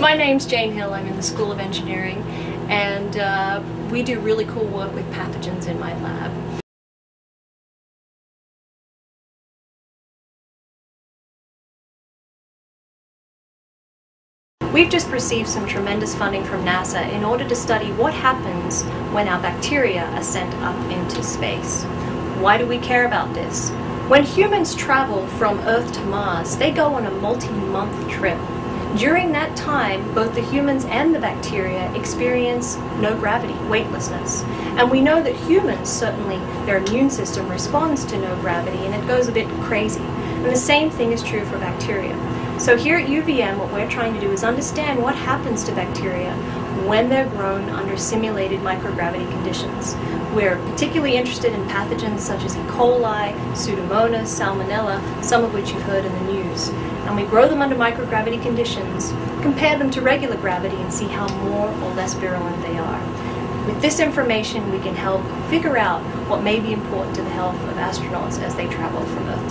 My name's Jane Hill. I'm in the School of Engineering, and uh, we do really cool work with pathogens in my lab. We've just received some tremendous funding from NASA in order to study what happens when our bacteria are sent up into space. Why do we care about this? When humans travel from Earth to Mars, they go on a multi-month trip. During that time, both the humans and the bacteria experience no gravity, weightlessness. And we know that humans, certainly their immune system responds to no gravity and it goes a bit crazy. And the same thing is true for bacteria. So here at UVM, what we're trying to do is understand what happens to bacteria when they're grown under simulated microgravity conditions. We're particularly interested in pathogens such as E. coli, Pseudomonas, Salmonella, some of which you've heard in the news. And we grow them under microgravity conditions, compare them to regular gravity, and see how more or less virulent they are. With this information, we can help figure out what may be important to the health of astronauts as they travel from Earth